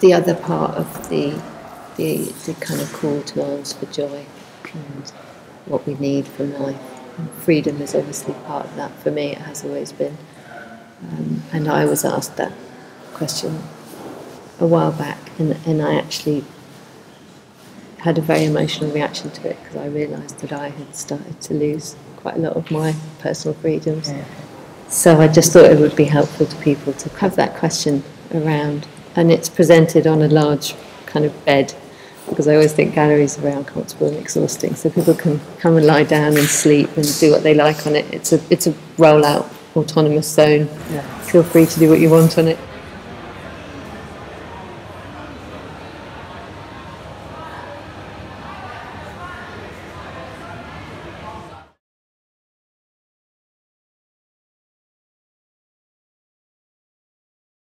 the other part of the, the, the kind of call to arms for joy and what we need from life. And freedom is obviously part of that. For me, it has always been. Um, and I was asked that question a while back, and, and I actually had a very emotional reaction to it because I realised that I had started to lose quite a lot of my personal freedoms. Yeah. So I just thought it would be helpful to people to have that question around, and it's presented on a large kind of bed because I always think galleries are very uncomfortable and exhausting. So people can come and lie down and sleep and do what they like on it. It's a it's a roll out autonomous zone. Yeah. Feel free to do what you want on it.